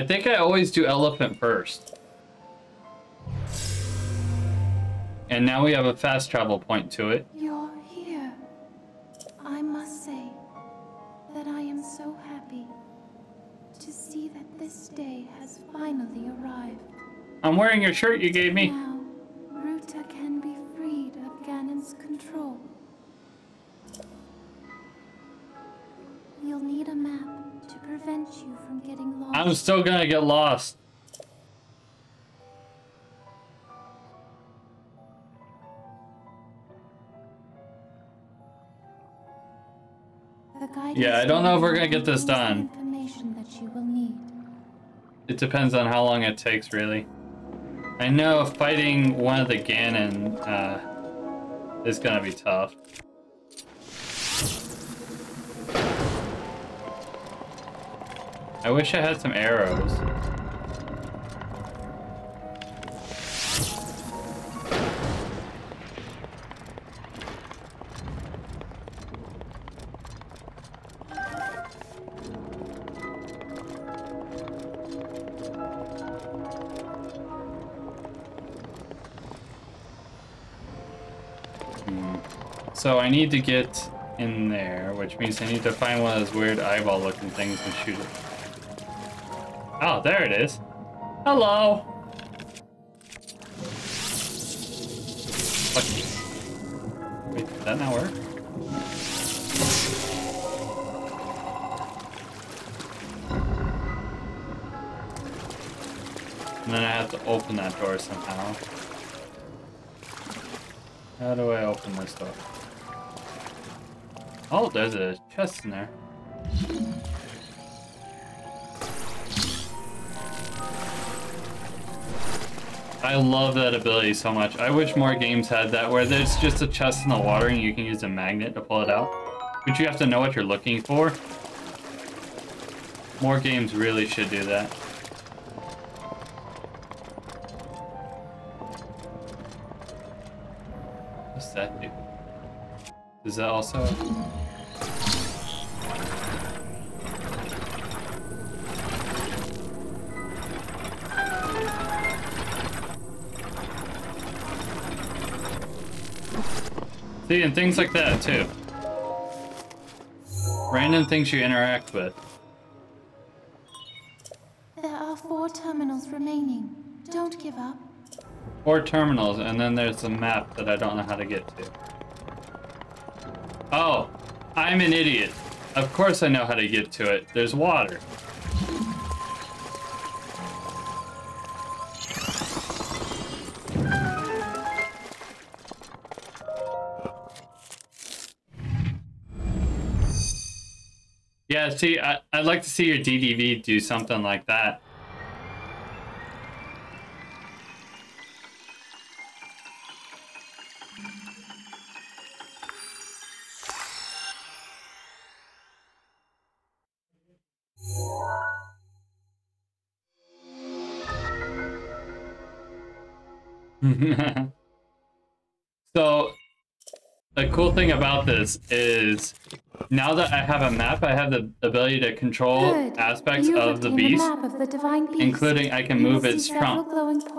I think I always do elephant first. And now we have a fast travel point to it. You're here. I must say that I am so happy to see that this day has finally arrived. I'm wearing your shirt you gave me. Now, from getting lost. I'm still gonna get lost. Yeah, I don't know if we're gonna get this done. That you will need. It depends on how long it takes, really. I know fighting one of the Ganon uh, is gonna be tough. I wish I had some arrows. Hmm. So I need to get in there, which means I need to find one of those weird eyeball looking things and shoot it. Oh, there it is. Hello. What? Wait, did that not work? And then I have to open that door somehow. How do I open this door? Oh, there's a chest in there. I love that ability so much. I wish more games had that, where there's just a chest in the water and you can use a magnet to pull it out. But you have to know what you're looking for. More games really should do that. What's that do? Is that also... See, and things like that, too. Random things you interact with. There are four terminals remaining. Don't give up. Four terminals, and then there's a map that I don't know how to get to. Oh, I'm an idiot. Of course I know how to get to it. There's water. Yeah, see, I, I'd like to see your DDV do something like that. so, the cool thing about this is now that I have a map, I have the ability to control Good. aspects You've of the obtained a beast, map of the divine beast. including I can You move see its trunk.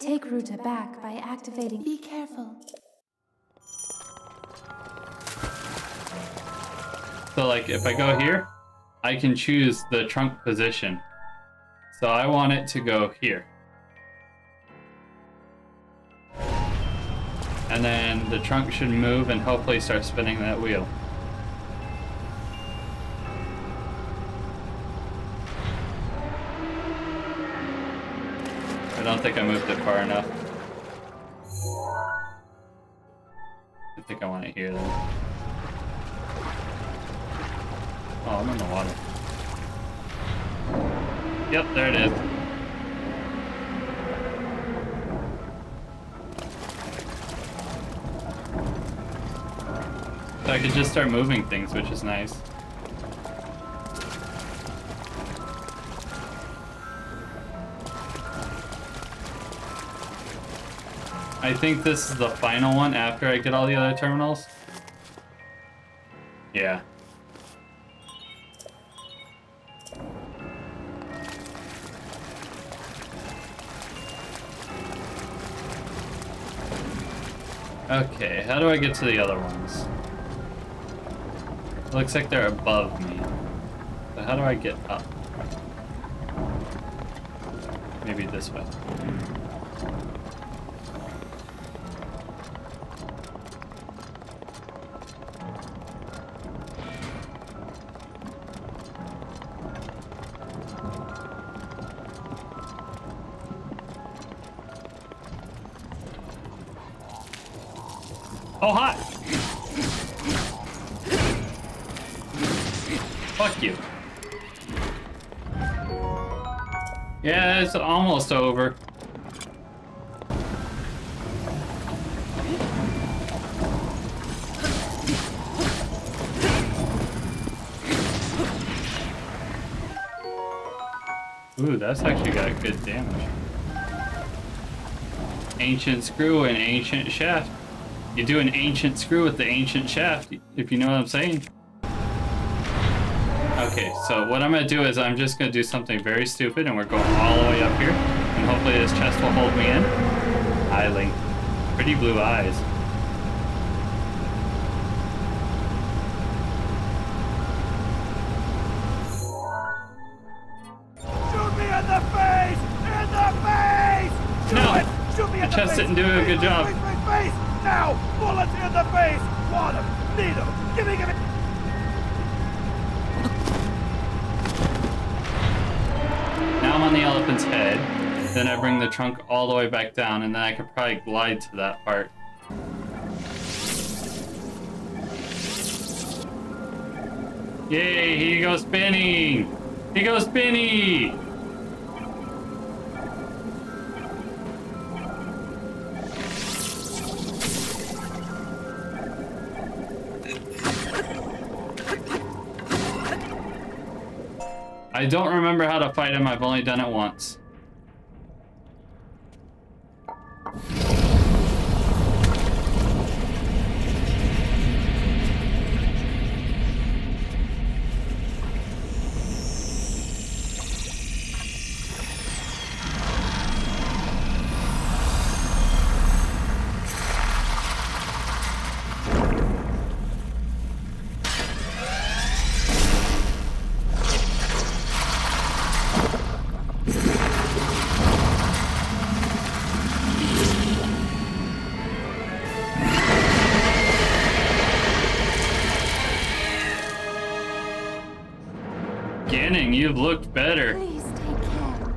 Take Ruta back by activating. Be careful. So, like, if I go here, I can choose the trunk position. So I want it to go here. And then the trunk should move and hopefully start spinning that wheel. I don't think I moved it far enough. I think I want it here though. Oh, I'm in the water. Yep, there it is. I could just start moving things, which is nice. I think this is the final one after I get all the other terminals. Yeah. Okay, how do I get to the other ones? Looks like they're above me. But how do I get up? Maybe this way. Oh, hi! Fuck you. Yeah, it's almost over. Ooh, that's actually got good damage. Ancient screw and ancient shaft. You do an ancient screw with the ancient shaft, if you know what I'm saying. Okay, so what I'm gonna do is I'm just gonna do something very stupid and we're going all the way up here. And hopefully this chest will hold me in. Hi, Link. Pretty blue eyes. Shoot me in the face! In the face! No. it! Shoot me in The the chest didn't do a good job. Face, face, face! Now! Bullet in the face! Want him! Need him! Give me, give me! Now I'm on the elephant's head. Then I bring the trunk all the way back down and then I could probably glide to that part. Yay, he goes spinning! He goes spinny! I don't remember how to fight him, I've only done it once. Ganon, you've looked better. Please take care.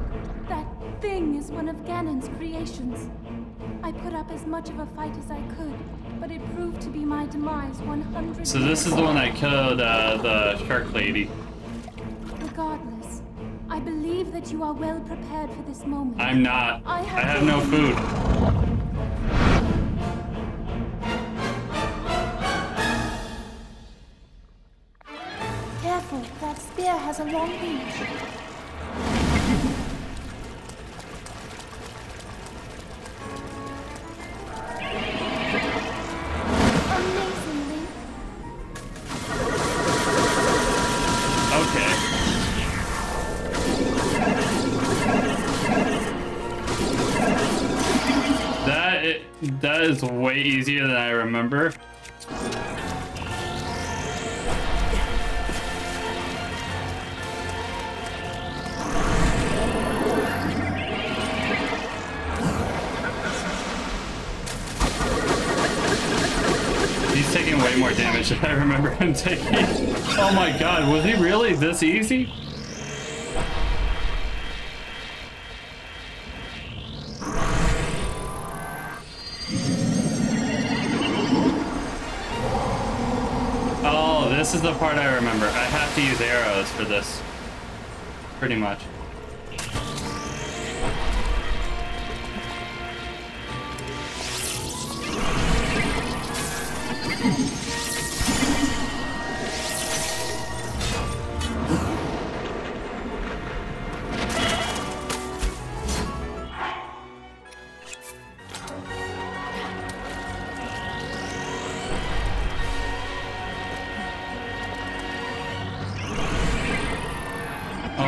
That thing is one of Ganon's creations. I put up as much of a fight as I could, but it proved to be my demise 100 So this is the one that killed uh, the shark lady. Regardless, I believe that you are well prepared for this moment. I'm not. I I have have no food. Spear has a long reach. Okay. That that is way easier than I remember. Taking way more damage than I remember him taking. Oh my god, was he really this easy? Oh, this is the part I remember. I have to use arrows for this. Pretty much.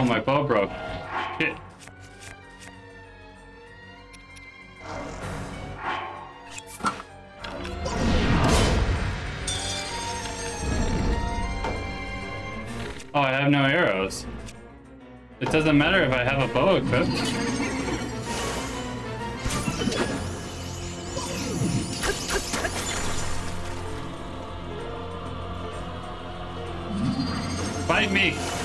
my bow broke. Shit. Oh, I have no arrows. It doesn't matter if I have a bow equipped. Fight me!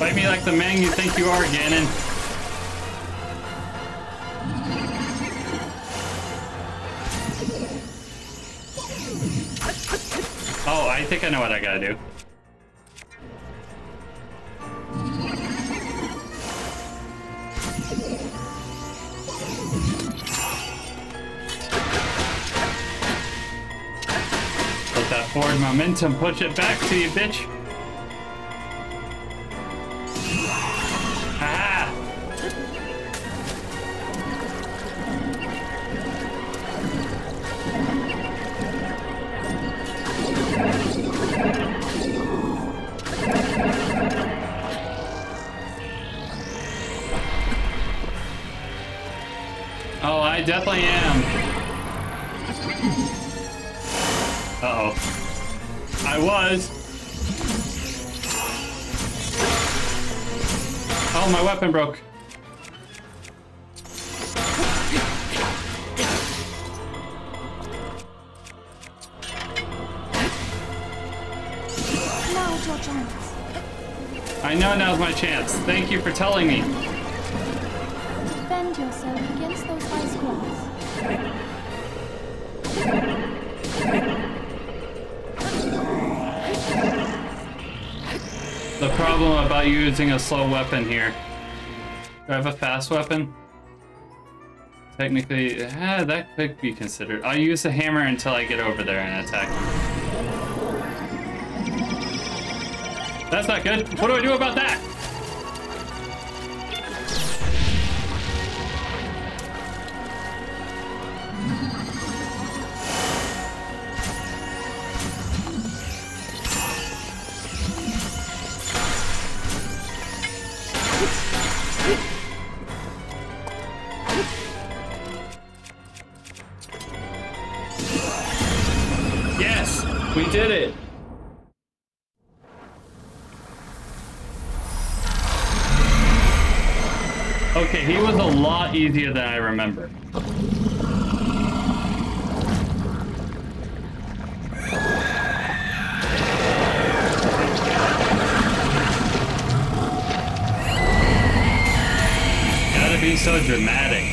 Fight me like the man you think you are, Ganon. Oh, I think I know what I gotta do. Let that forward momentum push it back to you, bitch. My weapon broke. Now's your chance. I know now's my chance. Thank you for telling me. Defend yourself against problem about using a slow weapon here. Do I have a fast weapon? Technically, that could be considered. I'll use the hammer until I get over there and attack. That's not good. What do I do about that? Okay, he was a lot easier than I remember. Gotta be so dramatic.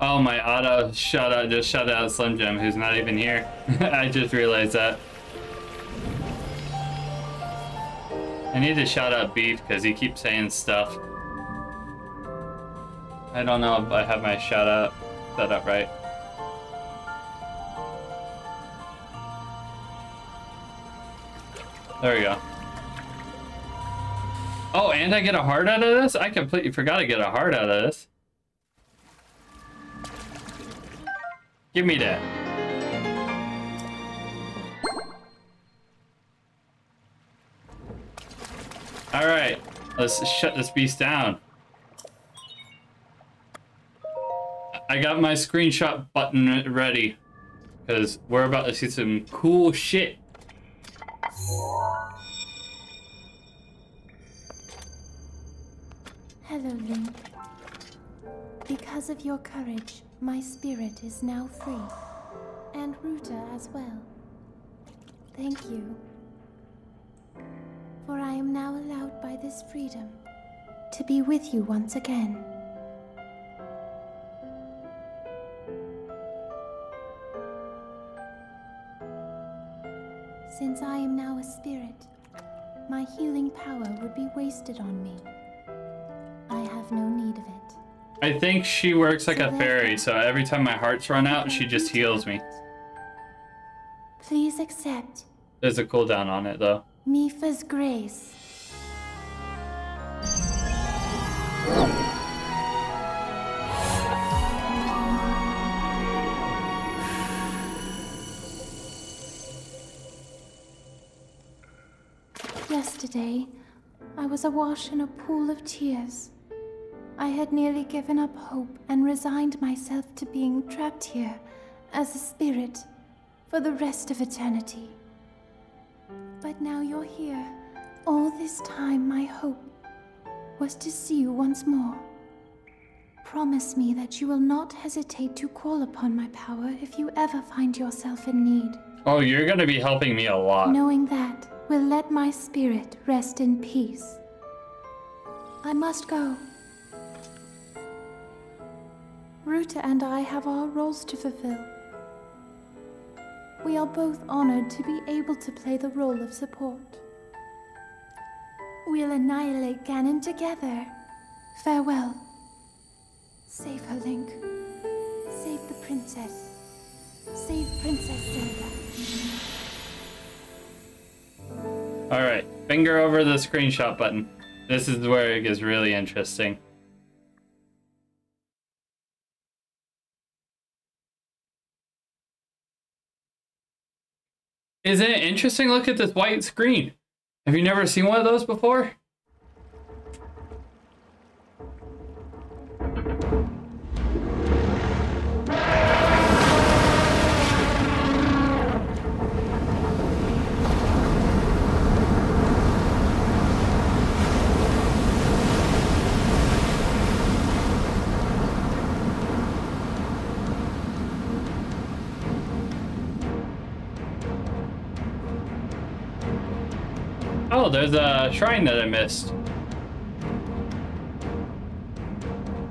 Oh, my auto shut out just shut out Slim Jim, who's not even here. I just realized that. I need to shout out Beef because he keeps saying stuff. I don't know if I have my shout out set up right. There we go. Oh, and I get a heart out of this? I completely forgot to get a heart out of this. Give me that. Let's shut this beast down. I got my screenshot button ready because we're about to see some cool shit. Hello, Link. Because of your courage, my spirit is now free. And Ruta as well. Thank you. For I am now allowed by this freedom to be with you once again. Since I am now a spirit, my healing power would be wasted on me. I have no need of it. I think she works like a fairy, so every time my hearts run out, she just heals me. Please accept There's a cooldown on it though. Mipha's grace. Yesterday, I was awash in a pool of tears. I had nearly given up hope and resigned myself to being trapped here as a spirit for the rest of eternity. But now you're here. All this time, my hope was to see you once more. Promise me that you will not hesitate to call upon my power if you ever find yourself in need. Oh, you're gonna be helping me a lot. Knowing that will let my spirit rest in peace. I must go. Ruta and I have our roles to fulfill. We are both honored to be able to play the role of support. We'll annihilate Ganon together. Farewell. Save her, Link. Save the princess. Save Princess Zelda. Alright, finger over the screenshot button. This is where it gets really interesting. Isn't it interesting? Look at this white screen. Have you never seen one of those before? There's a shrine that I missed.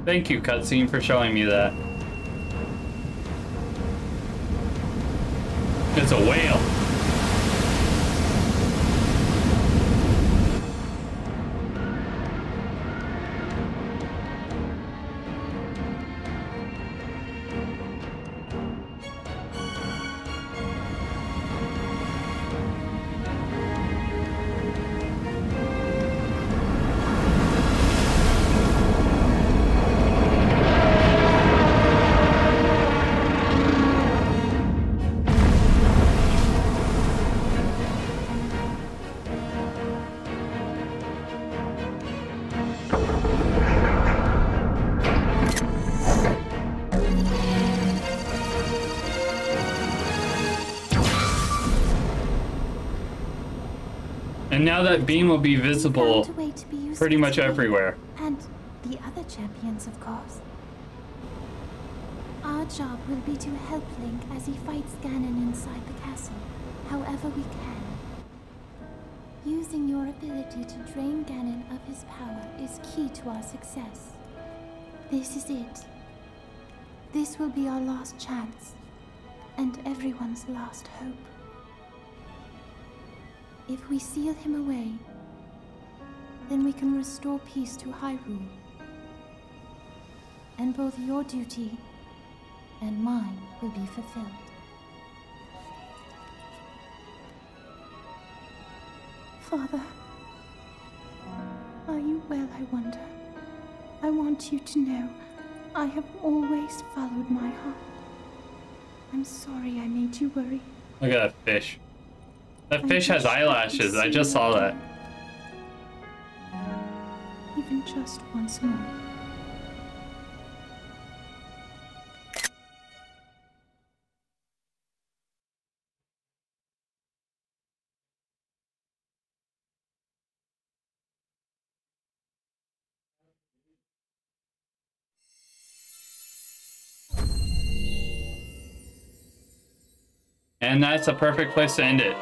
Thank you, cutscene, for showing me that. It's a whale. And now that beam will be visible Found a way to be pretty much everywhere. And the other champions, of course. Our job will be to help Link as he fights Ganon inside the castle, however we can. Using your ability to drain Ganon of his power is key to our success. This is it. This will be our last chance, and everyone's last hope. If we seal him away, then we can restore peace to Hyrule. And both your duty and mine will be fulfilled. Father, are you well, I wonder? I want you to know I have always followed my heart. I'm sorry I made you worry. Look at that fish. That fish has eyelashes. I just saw that. Even just once more. And that's a perfect place to end it.